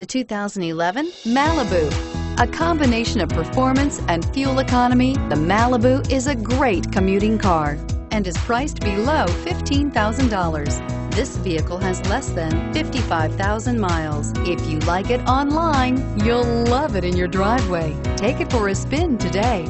The 2011 Malibu. A combination of performance and fuel economy, the Malibu is a great commuting car and is priced below $15,000. This vehicle has less than 55,000 miles. If you like it online, you'll love it in your driveway. Take it for a spin today.